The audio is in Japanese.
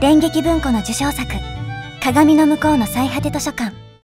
電撃文庫の受賞作「鏡の向こうの最果て図書館」